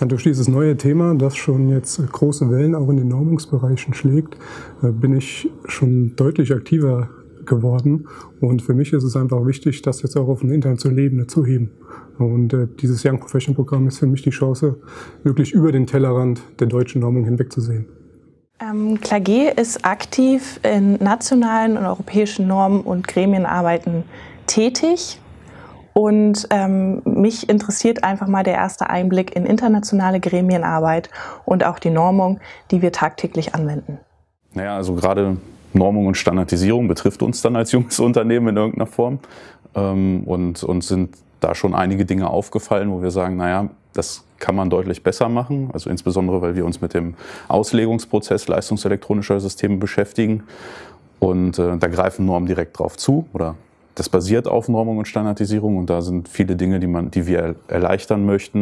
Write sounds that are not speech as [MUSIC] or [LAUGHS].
Ja, durch dieses neue Thema, das schon jetzt große Wellen auch in den Normungsbereichen schlägt, äh, bin ich schon deutlich aktiver geworden. Und für mich ist es einfach wichtig, das jetzt auch auf eine internationale Ebene zu heben. Und äh, dieses Young Profession Programm ist für mich die Chance, wirklich über den Tellerrand der deutschen Normung hinwegzusehen. Ähm, Klage ist aktiv in nationalen und europäischen Normen und Gremienarbeiten tätig. Und ähm, mich interessiert einfach mal der erste Einblick in internationale Gremienarbeit und auch die Normung, die wir tagtäglich anwenden. Naja, also gerade Normung und Standardisierung betrifft uns dann als junges [LAUGHS] Unternehmen in irgendeiner Form. Ähm, und uns sind da schon einige Dinge aufgefallen, wo wir sagen, naja, das kann man deutlich besser machen. Also insbesondere, weil wir uns mit dem Auslegungsprozess leistungselektronischer Systeme beschäftigen. Und äh, da greifen Normen direkt drauf zu oder das basiert auf Normung und Standardisierung und da sind viele Dinge, die, man, die wir erleichtern möchten.